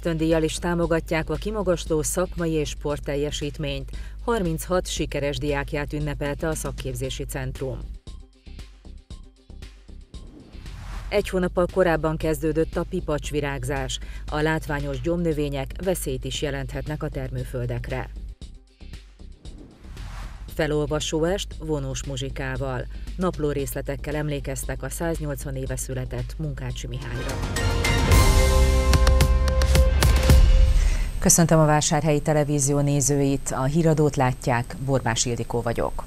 ösztöndíjjal is támogatják a kimagasló szakmai és sportteljesítményt. 36 sikeres diákját ünnepelte a szakképzési centrum. Egy hónappal korábban kezdődött a pipacsvirágzás. A látványos gyomnövények veszélyt is jelenthetnek a termőföldekre. Felolvasóest vonós muzsikával. Napló részletekkel emlékeztek a 180 éve született Munkácsi Mihályra. Köszöntöm a Vásárhelyi Televízió nézőit, a híradót látják, Borbás Ildikó vagyok.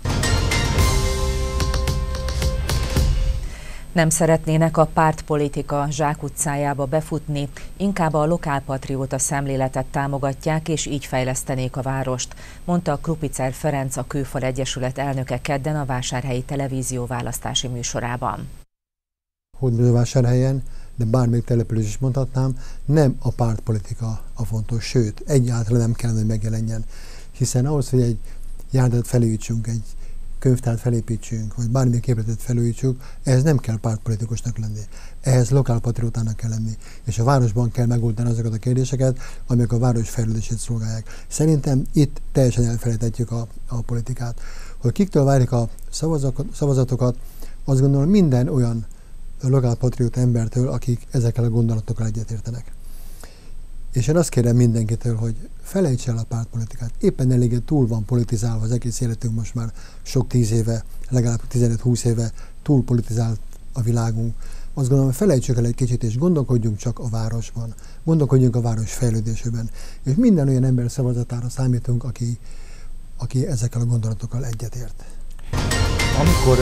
Nem szeretnének a pártpolitika zsákutcájába befutni, inkább a lokálpatrióta szemléletet támogatják, és így fejlesztenék a várost, mondta Krupicer Ferenc, a Kőfal Egyesület elnöke kedden a Vásárhelyi Televízió választási műsorában. Hódművásárhelyen, de bármelyik település is mondhatnám, nem a pártpolitika a fontos, sőt, egyáltalán nem kellene, hogy megjelenjen. Hiszen ahhoz, hogy egy járdat felújítsunk, egy könyvtárt felépítsünk, vagy bármilyen képletet felújítsuk, ehhez nem kell pártpolitikusnak lenni. Ehhez lokálpatriótának kell lenni. És a városban kell megoldani azokat a kérdéseket, amik a város fejlődését szolgálják. Szerintem itt teljesen elfelejtetjük a, a politikát. Hogy kiktől várjuk a szavazatokat, azt gondolom minden olyan lokálpatrióta embertől, akik ezekkel a gondolatokkal egyetértenek. És én azt kérem mindenkitől, hogy felejts el a pártpolitikát. Éppen eléggé túl van politizálva az egész életünk most már sok tíz éve, legalább 15-20 éve túl politizált a világunk. Azt gondolom, hogy felejtsük el egy kicsit, és gondolkodjunk csak a városban. Gondolkodjunk a város fejlődésében. És minden olyan ember szavazatára számítunk, aki, aki ezekkel a gondolatokkal egyetért. Amikor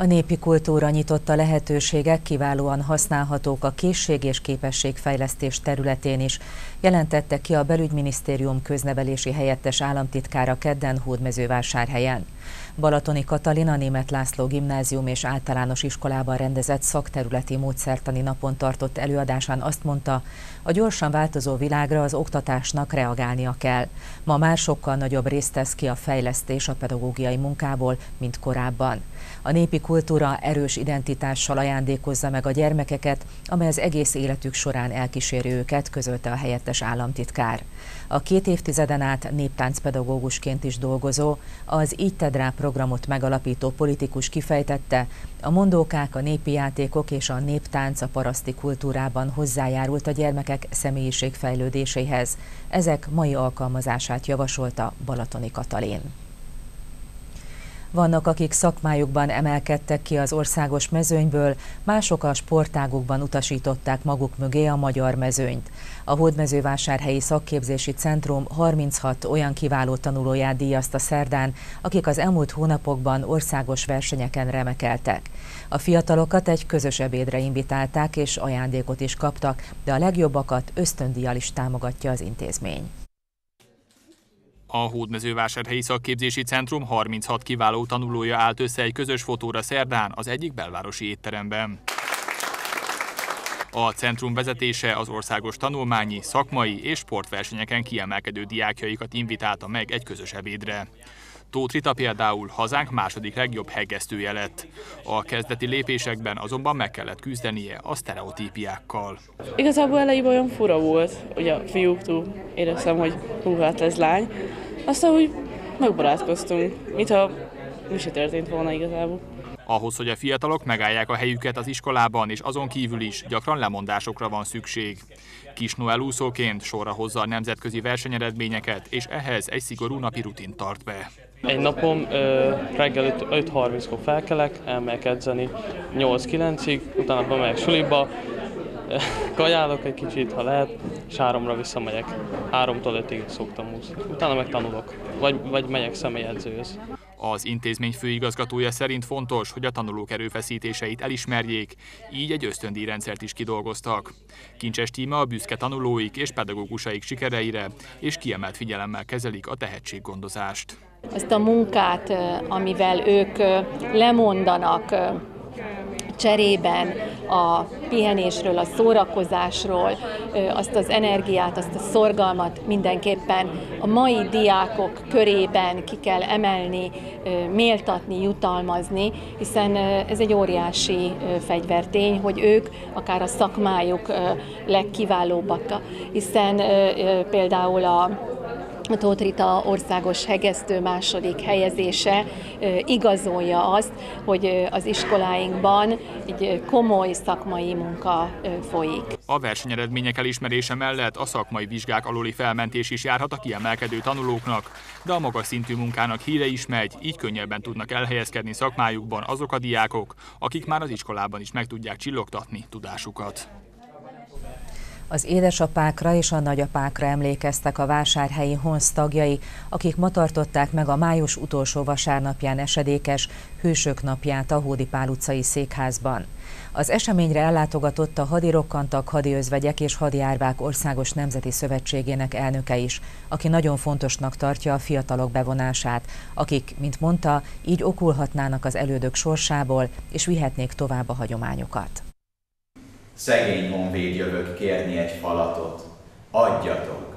a népi kultúra nyitotta lehetőségek kiválóan használhatók a készség és képességfejlesztés területén is, jelentette ki a belügyminisztérium köznevelési helyettes államtitkára kedden Hódmezővásárhelyen. Balatoni Katalina Német László gimnázium és általános iskolában rendezett szakterületi módszertani napon tartott előadásán azt mondta, a gyorsan változó világra az oktatásnak reagálnia kell. Ma már sokkal nagyobb részt tesz ki a fejlesztés a pedagógiai munkából, mint korábban. A népi kultúra erős identitással ajándékozza meg a gyermekeket, amely az egész életük során elkíséri őket, közölte a helyettes államtitkár. A két évtizeden át néptáncpedagógusként is dolgozó, az Így Tedrá programot megalapító politikus kifejtette, a mondókák, a népi játékok és a néptánc a paraszti kultúrában hozzájárult a gyermekek személyiségfejlődéséhez. Ezek mai alkalmazását javasolta Balatoni Katalin. Vannak, akik szakmájukban emelkedtek ki az országos mezőnyből, mások a sportágukban utasították maguk mögé a magyar mezőnyt. A Hódmezővásárhelyi Szakképzési Centrum 36 olyan kiváló tanulóját díjazta szerdán, akik az elmúlt hónapokban országos versenyeken remekeltek. A fiatalokat egy közös ebédre invitálták és ajándékot is kaptak, de a legjobbakat ösztöndíjjal is támogatja az intézmény. A Hódmezővásárhelyi Szakképzési Centrum 36 kiváló tanulója állt össze egy közös fotóra szerdán az egyik belvárosi étteremben. A centrum vezetése az országos tanulmányi, szakmai és sportversenyeken kiemelkedő diákjaikat invitálta meg egy közös ebédre. Tóth Rita például hazánk második legjobb hegesztője lett. A kezdeti lépésekben azonban meg kellett küzdenie a sztereotípiákkal. Igazából elején olyan fura volt, ugye a fiúktól éreztem, hogy hú, hát ez lány. Aztán úgy megbarátkoztunk, mintha mi se történt volna igazából. Ahhoz, hogy a fiatalok megállják a helyüket az iskolában, és azon kívül is gyakran lemondásokra van szükség. Kis Noel úszóként sorra hozza a nemzetközi versenyeredményeket, és ehhez egy szigorú napi rutin tart be. Egy napom ö, reggel 5.30-kor felkelek, elmegyek edzeni 8-9-ig, utána bemegyek suliba, kajálok egy kicsit, ha lehet, és háromra visszamegyek. Háromtól ötig szoktam úszni. Utána meg tanulok, vagy, vagy megyek személyedzőhöz. Az intézmény főigazgatója szerint fontos, hogy a tanulók erőfeszítéseit elismerjék, így egy ösztöndíjrendszert is kidolgoztak. Kincses tíme a büszke tanulóik és pedagógusaik sikereire, és kiemelt figyelemmel kezelik a tehetséggondozást. Azt a munkát, amivel ők lemondanak cserében a pihenésről, a szórakozásról, azt az energiát, azt a szorgalmat mindenképpen a mai diákok körében ki kell emelni, méltatni, jutalmazni, hiszen ez egy óriási fegyvertény, hogy ők akár a szakmájuk legkiválóbbak, hiszen például a Tóth Rita országos hegesztő második helyezése igazolja azt, hogy az iskoláinkban egy komoly szakmai munka folyik. A versenyeredmények elismerése mellett a szakmai vizsgák aluli felmentés is járhat a kiemelkedő tanulóknak, de a magas szintű munkának híre is megy, így könnyebben tudnak elhelyezkedni szakmájukban azok a diákok, akik már az iskolában is meg tudják csillogtatni tudásukat. Az édesapákra és a nagyapákra emlékeztek a vásárhelyi honsz tagjai, akik ma tartották meg a május utolsó vasárnapján esedékes Hősök napját a Hódi Pál utcai székházban. Az eseményre ellátogatott a hadirokkantak, hadiözvegyek és hadiárvák országos nemzeti szövetségének elnöke is, aki nagyon fontosnak tartja a fiatalok bevonását, akik, mint mondta, így okulhatnának az elődök sorsából és vihetnék tovább a hagyományokat. Szegény honvéd jövök kérni egy falatot. Adjatok,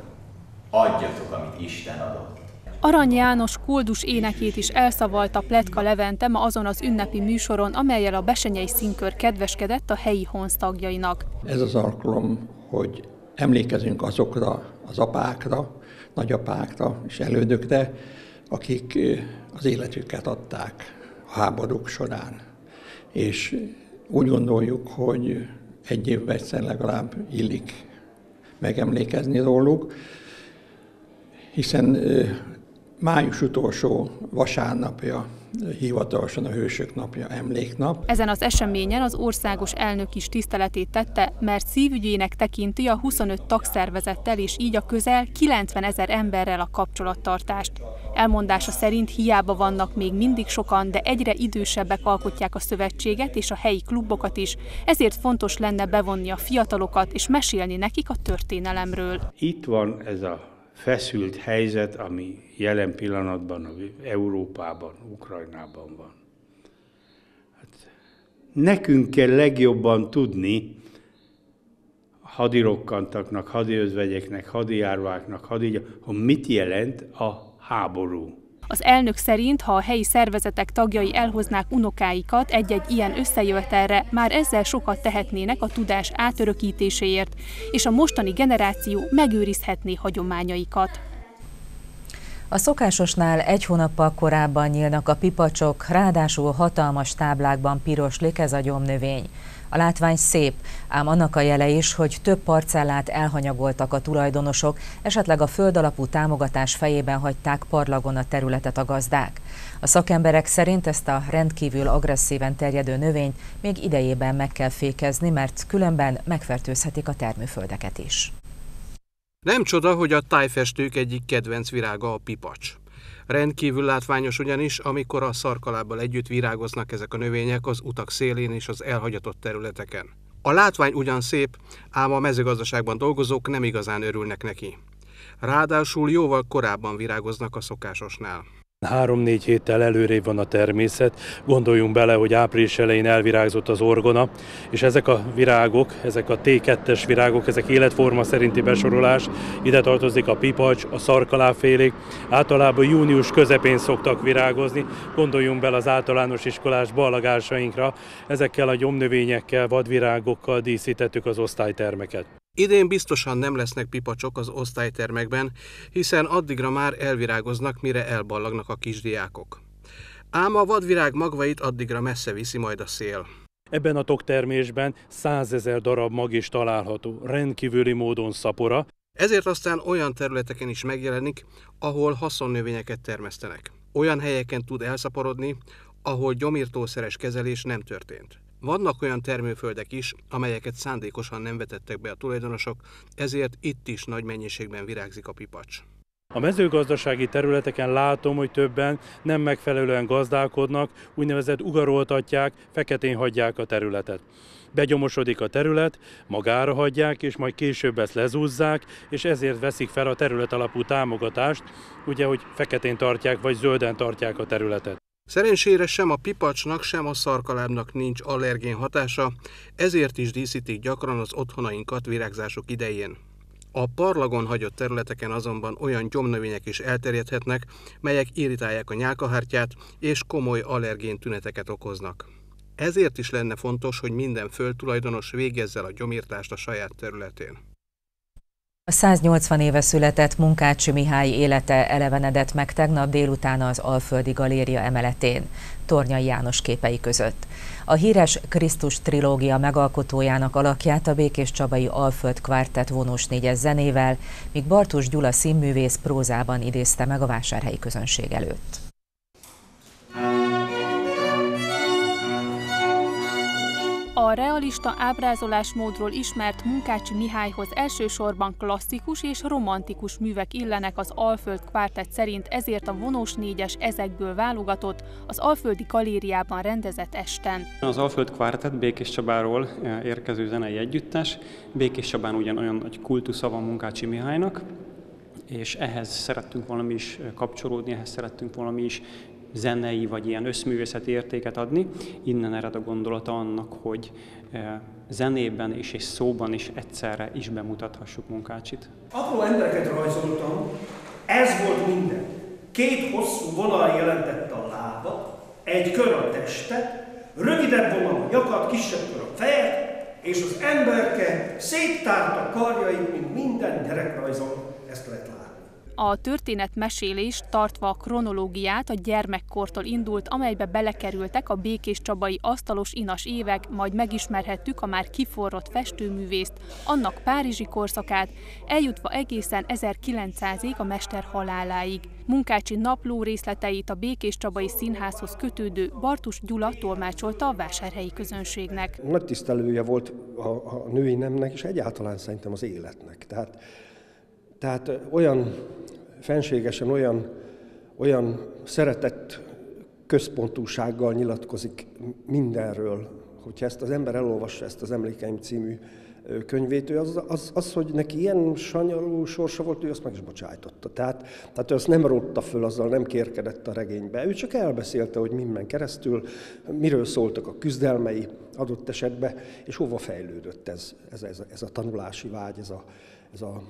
adjatok, amit Isten adott. Arany János koldus énekét is elszavalta Pletka Levente ma azon az ünnepi műsoron, amelyel a Besenyei Színkör kedveskedett a helyi honsz tagjainak. Ez az alkalom, hogy emlékezünk azokra az apákra, nagyapákra és elődökre, akik az életüket adták a háborúk során. És úgy gondoljuk, hogy egy évben egyszer legalább illik megemlékezni róluk, hiszen május utolsó vasárnapja hivatalosan a Hősök napja, emléknap. Ezen az eseményen az országos elnök is tiszteletét tette, mert szívügyének tekinti a 25 tagszervezettel és így a közel 90 ezer emberrel a kapcsolattartást. Elmondása szerint hiába vannak még mindig sokan, de egyre idősebbek alkotják a szövetséget és a helyi klubokat is, ezért fontos lenne bevonni a fiatalokat és mesélni nekik a történelemről. Itt van ez a feszült helyzet, ami jelen pillanatban Európában, Ukrajnában van. Hát, nekünk kell legjobban tudni, hadirokkantaknak, hadiözvegyeknek, hadijárváknak, hadi, hogy mit jelent a háború. Az elnök szerint, ha a helyi szervezetek tagjai elhoznák unokáikat egy-egy ilyen összejövetelre, már ezzel sokat tehetnének a tudás átörökítéséért, és a mostani generáció megőrizhetné hagyományaikat. A szokásosnál egy hónappal korábban nyílnak a pipacsok, ráadásul hatalmas táblákban piros ez a gyomnövény. A látvány szép, ám annak a jele is, hogy több parcellát elhanyagoltak a tulajdonosok, esetleg a földalapú támogatás fejében hagyták parlagon a területet a gazdák. A szakemberek szerint ezt a rendkívül agresszíven terjedő növényt még idejében meg kell fékezni, mert különben megfertőzhetik a termőföldeket is. Nem csoda, hogy a tájfestők egyik kedvenc virága a pipacs. Rendkívül látványos ugyanis, amikor a szarkalábbal együtt virágoznak ezek a növények az utak szélén és az elhagyatott területeken. A látvány ugyan szép, ám a mezőgazdaságban dolgozók nem igazán örülnek neki. Ráadásul jóval korábban virágoznak a szokásosnál. Három-négy héttel előrébb van a természet. Gondoljunk bele, hogy április elején elvirágzott az orgona, és ezek a virágok, ezek a T2-es virágok, ezek életforma szerinti besorolás. Ide tartozik a pipacs, a szarkaláfélék. Általában június közepén szoktak virágozni. Gondoljunk bele az általános iskolás ballagásainkra. Ezekkel a gyomnövényekkel, vadvirágokkal díszítettük az osztálytermeket. Idén biztosan nem lesznek pipacsok az osztálytermekben, hiszen addigra már elvirágoznak, mire elballagnak a kisdiákok. Ám a vadvirág magvait addigra messze viszi majd a szél. Ebben a toktermésben százezer darab mag is található, rendkívüli módon szapora. Ezért aztán olyan területeken is megjelenik, ahol haszonnövényeket termesztenek. Olyan helyeken tud elszaporodni, ahol gyomírtószeres kezelés nem történt. Vannak olyan termőföldek is, amelyeket szándékosan nem vetettek be a tulajdonosok, ezért itt is nagy mennyiségben virágzik a pipacs. A mezőgazdasági területeken látom, hogy többen nem megfelelően gazdálkodnak, úgynevezett ugaroltatják, feketén hagyják a területet. Begyomosodik a terület, magára hagyják, és majd később ezt lezúzzák, és ezért veszik fel a terület alapú támogatást, ugye, hogy feketén tartják, vagy zölden tartják a területet. Szerencsére sem a pipacsnak, sem a szarkalábnak nincs allergén hatása, ezért is díszítik gyakran az otthonainkat virágzások idején. A parlagon hagyott területeken azonban olyan gyomnövények is elterjedhetnek, melyek irritálják a nyálkahártyát és komoly allergén tüneteket okoznak. Ezért is lenne fontos, hogy minden földtulajdonos végezze a gyomírtást a saját területén. A 180 éve született Munkácsi Mihály élete elevenedett meg tegnap délután az Alföldi Galéria emeletén, Tornyai János képei között. A híres Krisztus trilógia megalkotójának alakját a Békés Csabai Alföld Kvártett vonós négyes zenével, míg Bartus Gyula színművész prózában idézte meg a vásárhelyi közönség előtt. A realista ábrázolásmódról ismert Munkácsi Mihályhoz elsősorban klasszikus és romantikus művek illenek az Alföld kvártett szerint, ezért a vonós négyes ezekből válogatott az Alföldi Galériában rendezett esten. Az Alföld kvártett Békés Csabáról eh, érkező zenei együttes. Békés Csabán ugyanolyan nagy kultusza van Munkácsi Mihálynak, és ehhez szerettünk valami is kapcsolódni, ehhez szerettünk valami is zenei vagy ilyen összművészeti értéket adni. Innen ered a gondolata annak, hogy eh, zenében is és szóban is egyszerre is bemutathassuk Munkácsit. Apró embereket rajzoltam, ez volt minden. Két hosszú vonal jelentette a lábat, egy kör a testet, rövidebb vonal a nyakat, kisebb kör a fejet, és az emberke széttárta karjait, mint minden gyerekrajzon, ezt lehet. A történet mesélés tartva a kronológiát a gyermekkortól indult, amelybe belekerültek a békés csabai asztalos inas évek, majd megismerhettük a már kiforrott festőművészt, annak párizsi korszakát, eljutva egészen 1900-ig a mester haláláig. Munkácsi napló részleteit a Békés Csabai Színházhoz kötődő Bartus Gyula tolmácsolta a vásárhelyi közönségnek. Nagy tisztelője volt a, a női nemnek, és egyáltalán szerintem az életnek. Tehát tehát olyan fenségesen, olyan, olyan szeretett központúsággal nyilatkozik mindenről, hogyha ezt az ember elolvassa, ezt az Emlékeim című könyvét, ő az, az, az, hogy neki ilyen sanyarú sorsa volt, ő azt meg is bocsájtotta. Tehát, tehát ő azt nem rotta föl, azzal nem kérkedett a regénybe. Ő csak elbeszélte, hogy minden keresztül, miről szóltak a küzdelmei adott esetben, és hova fejlődött ez, ez, ez, ez a tanulási vágy, ez a, ez a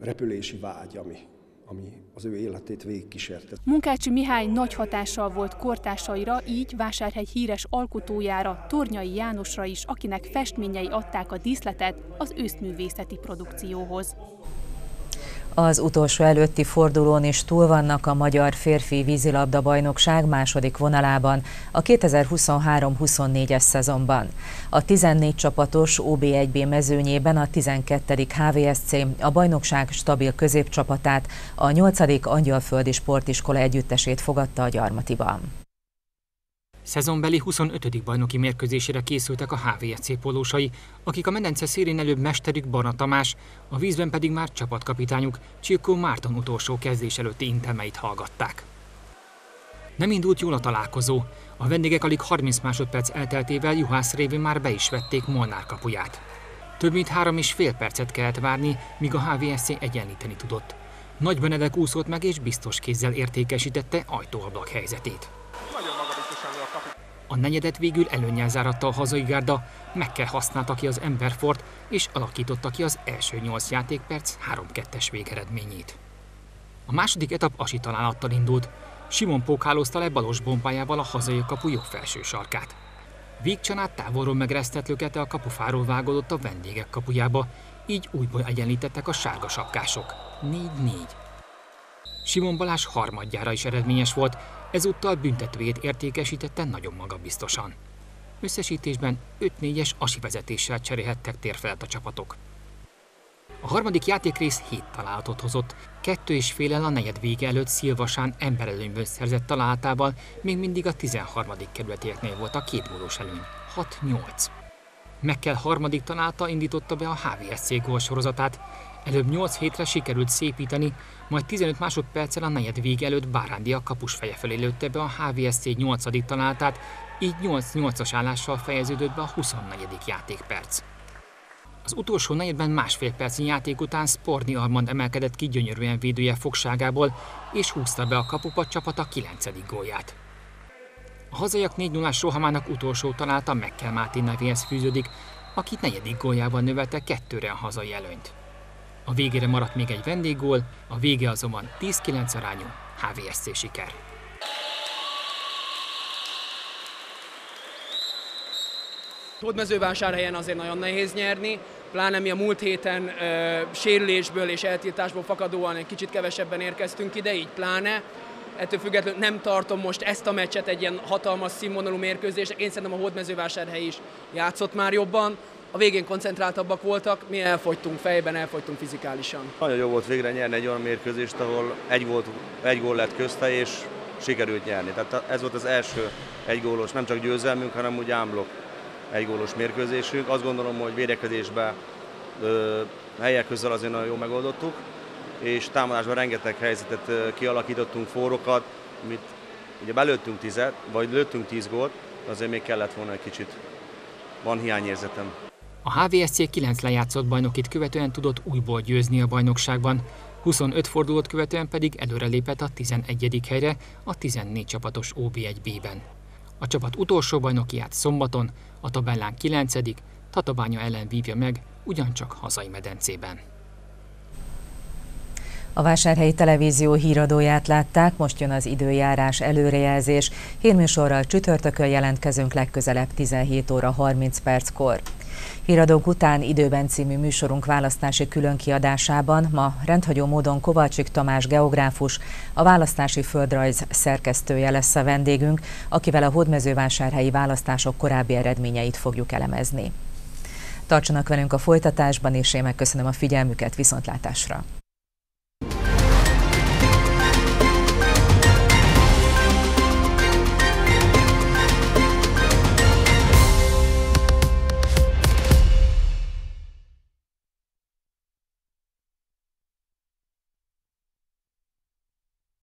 repülési vágy, ami, ami az ő életét végigkísérte. Munkácsi Mihály nagy hatással volt kortársaira, így Vásárhegy híres alkotójára, Tornyai Jánosra is, akinek festményei adták a díszletet az őszművészeti produkcióhoz. Az utolsó előtti fordulón is túl vannak a magyar férfi vízilabda bajnokság második vonalában a 2023-24-es szezonban. A 14 csapatos OB1B mezőnyében a 12. HVSC a bajnokság stabil középcsapatát, a 8. Angyalföldi Sportiskola együttesét fogadta a Gyarmatiban. Szezonbeli 25. bajnoki mérkőzésére készültek a HVSC polósai, akik a medence szélén előbb mesterük Barna Tamás, a vízben pedig már csapatkapitányuk Csilkó Márton utolsó kezdés előtti intemeit hallgatták. Nem indult jól a találkozó. A vendégek alig 30 másodperc elteltével Juhász révén már be is vették Molnár kapuját. Több mint három és fél percet kellett várni, míg a HVSC egyenlíteni tudott. Nagy Benedek úszott meg és biztos kézzel értékesítette ajtóablak helyzetét. A negyedet végül előnyel záratta a hazai gárda, kell használta ki az Emberfort, és alakította ki az első 8 játékperc 3-2-es végeredményét. A második etap asi találattal indult. Simon pókálózta le balos bombájával a hazai kapu jobb felső sarkát. Vígcsanát távolról megresztett lökete a kapufáról vágódott a vendégek kapujába, így újból egyenlítettek a sárga sapkások. 4-4. Simon Balázs harmadjára is eredményes volt, ezúttal büntetőjét értékesítette nagyon magabiztosan. Összesítésben 5-4-es asi vezetéssel cserélhettek térfelet a csapatok. A harmadik játékrész 7 találatot hozott, kettő és félel a negyed vége előtt Szilvasán emberelőnyből szerzett találátával, még mindig a 13. kerületieknél volt a két gólós előny, 6-8. Mekkel harmadik találata indította be a HVSC gólsorozatát, Előbb 8 hétre sikerült szépíteni, majd 15 másodperccel a negyed vég előtt Bárándi a kapus feje felé lőtte be a HVSC 8. találtát, így 8-8-as állással fejeződött be a 24. játékperc. Az utolsó negyedben másfél percnyi játék után Sporni Armand emelkedett ki gyönyörűen védője fogságából, és húzta be a kapupa csapata 9. gólját. A hazaiak 4 0 rohamának utolsó találta Mekkel Máté nevéhez fűződik, akit negyedik góljában növelte kettőre a hazai előnyt. A végére maradt még egy vendéggól, a vége azonban 10-9 arányú HVSC siker. Hódmezővásárhelyen azért nagyon nehéz nyerni, pláne mi a múlt héten ö, sérülésből és eltiltásból fakadóan egy kicsit kevesebben érkeztünk ide, így pláne. Ettől függetlenül nem tartom most ezt a meccset egy ilyen hatalmas színvonalú mérkőzésnek. Én szerintem a Hódmezővásárhely is játszott már jobban. A végén koncentráltabbak voltak, mi elfogytunk fejben, elfogytunk fizikálisan. Nagyon jó volt végre nyerni egy olyan mérkőzést, ahol egy, volt, egy gól lett közte, és sikerült nyerni. Tehát ez volt az első egy gólos, nem csak győzelmünk, hanem úgy ámblok egy gólos mérkőzésünk. Azt gondolom, hogy védekezésben ö, helyek közel azért nagyon jól megoldottuk, és támadásban rengeteg helyzetet kialakítottunk, forrokat, amit ugye belőttünk tizet, vagy lőttünk tíz gólt, azért még kellett volna egy kicsit. Van hiányérzetem. A HVSC 9 lejátszott bajnokit követően tudott újból győzni a bajnokságban, 25 fordulót követően pedig előrelépett a 11. helyre a 14 csapatos OB1B-ben. A csapat utolsó bajnokiát szombaton, a tabellán 9 Tatabánya ellen vívja meg, ugyancsak hazai medencében. A Vásárhelyi Televízió híradóját látták, most jön az időjárás előrejelzés. Hírműsorral csütörtökön jelentkezünk legközelebb 17 óra 30 perckor. Híradók után időben című műsorunk választási különkiadásában ma rendhagyó módon Kovacsik Tamás geográfus, a választási földrajz szerkesztője lesz a vendégünk, akivel a hódmezővásárhelyi választások korábbi eredményeit fogjuk elemezni. Tartsanak velünk a folytatásban, és én megköszönöm a figyelmüket viszontlátásra!